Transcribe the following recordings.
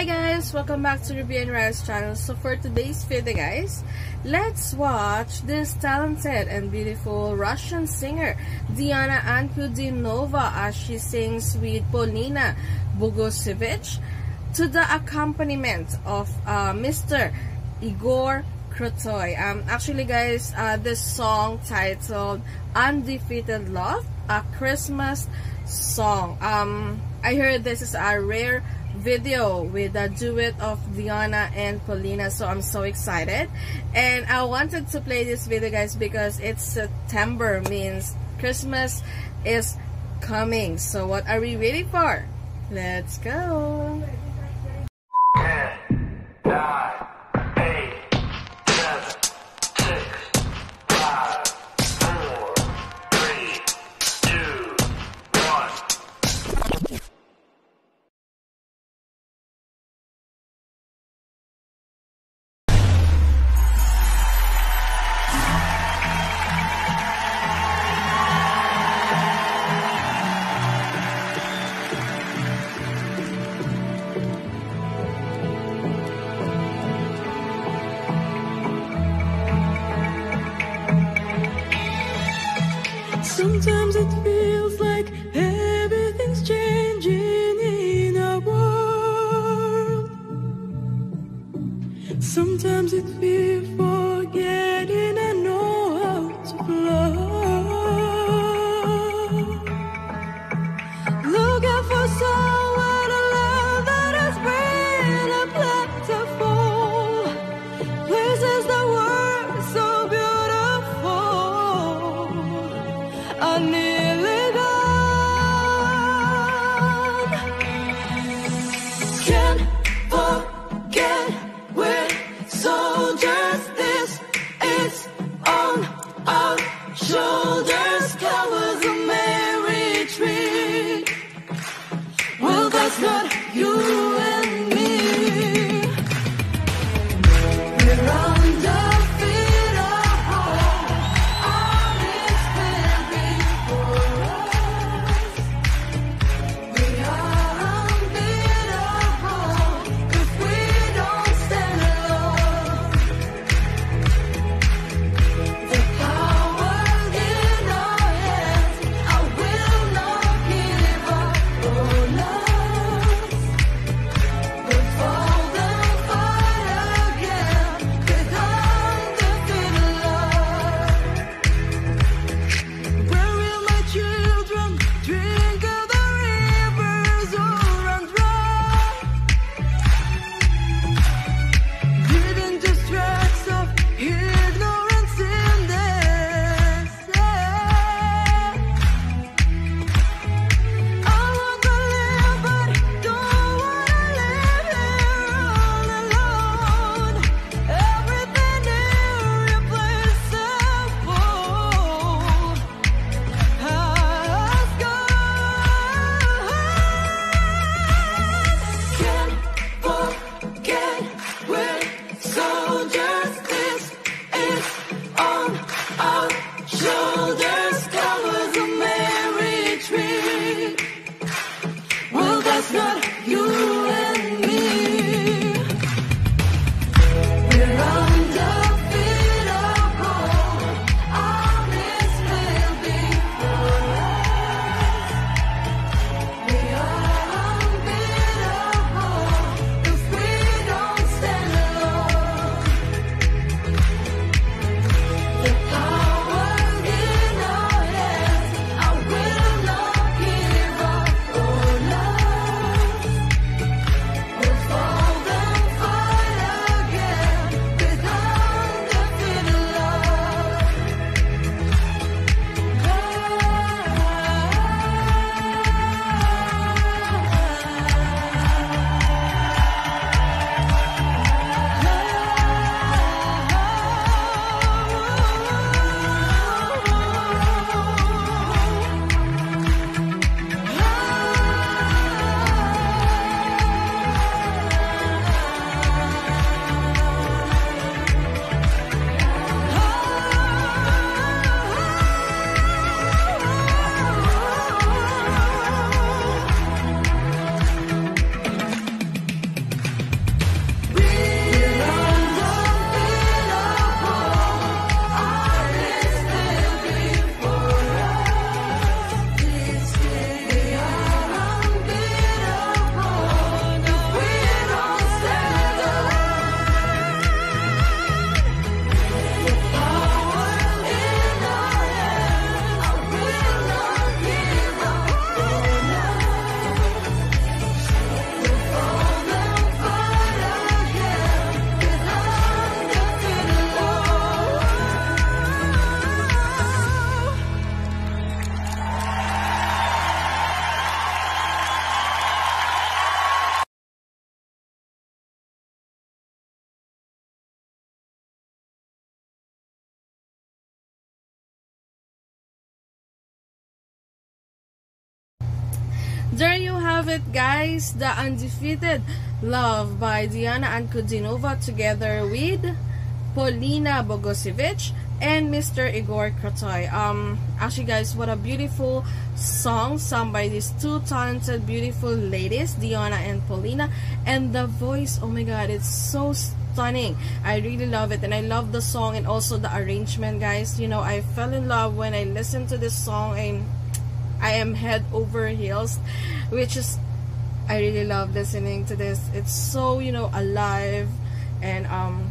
Hi guys! Welcome back to Ruby and Rice channel. So for today's video guys, let's watch this talented and beautiful Russian singer Diana Ankudinova as she sings with Polina Bogusevich to the accompaniment of uh, Mr. Igor Krutoy. Um, actually guys, uh, this song titled Undefeated Love, a Christmas song. Um, I heard this is a rare video with a duet of Diana and Polina so I'm so excited. And I wanted to play this video guys because it's September means Christmas is coming. So what are we waiting for? Let's go Sometimes it feels are nearly There you have it, guys. The Undefeated Love by Diana Ankudinova together with Polina Bogusevich and Mr. Igor Krutoy. Um, actually, guys, what a beautiful song sung by these two talented, beautiful ladies, Diana and Polina. And the voice, oh my god, it's so stunning. I really love it. And I love the song and also the arrangement, guys. You know, I fell in love when I listened to this song and I am head over heels, which is, I really love listening to this. It's so, you know, alive and, um,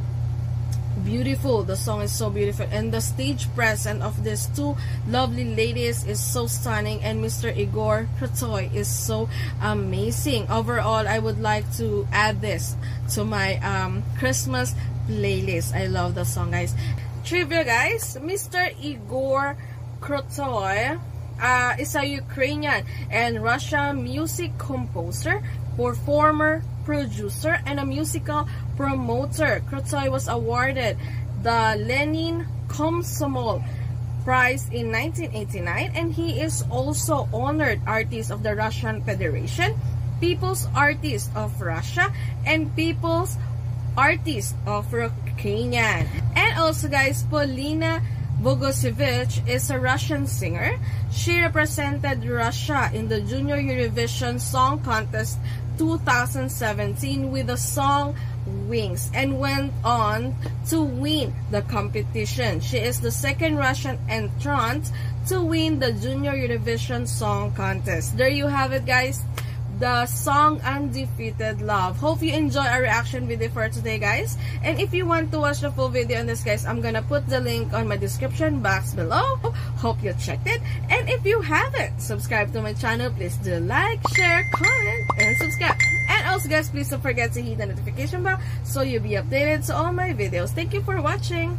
beautiful the song is so beautiful and the stage presence of these two lovely ladies is so stunning and Mr. Igor Krutoy is so amazing overall I would like to add this to my um, Christmas playlist I love the song guys trivia guys Mr. Igor Krutoy uh, is a Ukrainian and Russian music composer performer producer and a musical promoter. Krutoy was awarded the Lenin Komsomol Prize in 1989 and he is also honored artist of the Russian Federation, People's Artist of Russia, and People's Artist of Ukrainian. And also guys, Polina Bogusevich is a Russian singer. She represented Russia in the Junior Eurovision Song Contest 2017 with the song Wings and went on to win the competition. She is the second Russian entrant to win the Junior Eurovision Song Contest. There you have it guys the song Undefeated Love. Hope you enjoy our reaction video for today, guys. And if you want to watch the full video on this, guys, I'm gonna put the link on my description box below. Hope you checked it. And if you haven't subscribed to my channel, please do like, share, comment, and subscribe. And also, guys, please don't forget to hit the notification bell so you'll be updated to all my videos. Thank you for watching.